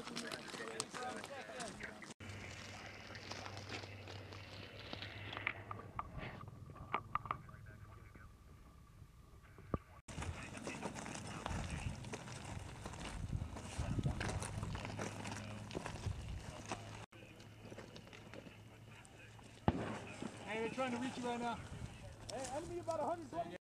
Hey, they're trying to reach you right now. Hey, enemy about 120